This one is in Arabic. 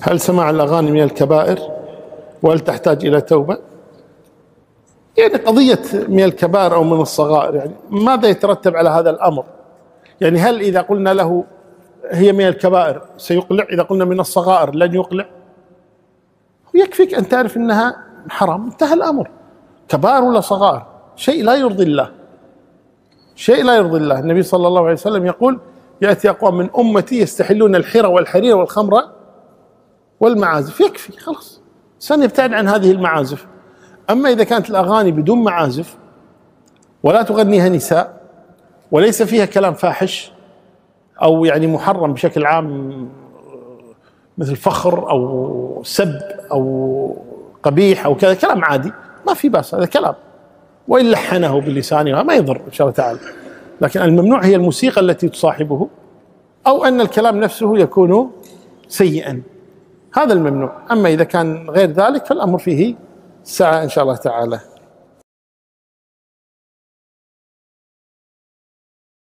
هل سماع الأغاني من الكبائر؟ وهل تحتاج إلى توبة؟ يعني قضية من الكبائر أو من الصغائر يعني ماذا يترتب على هذا الأمر؟ يعني هل إذا قلنا له هي من الكبائر سيقلع؟ إذا قلنا من الصغائر لن يقلع؟ يكفيك أن تعرف أنها حرام انتهى الأمر. كبائر ولا صغائر؟ شيء لا يرضي الله. شيء لا يرضي الله. النبي صلى الله عليه وسلم يقول يأتي أقوام من أمتي يستحلون الحرى والحرير والخمر والمعازف يكفي خلاص. سن يبتعد عن هذه المعازف. أما إذا كانت الأغاني بدون معازف ولا تغنيها نساء وليس فيها كلام فاحش أو يعني محرم بشكل عام مثل فخر أو سب أو قبيح أو كذا كلام عادي ما في بأس هذا كلام. وإن لحنه بلسانه ما يضر إن شاء الله تعالى. لكن الممنوع هي الموسيقى التي تصاحبه أو أن الكلام نفسه يكون سيئا. هذا الممنوع. أما إذا كان غير ذلك فالأمر فيه سعة إن شاء الله تعالى.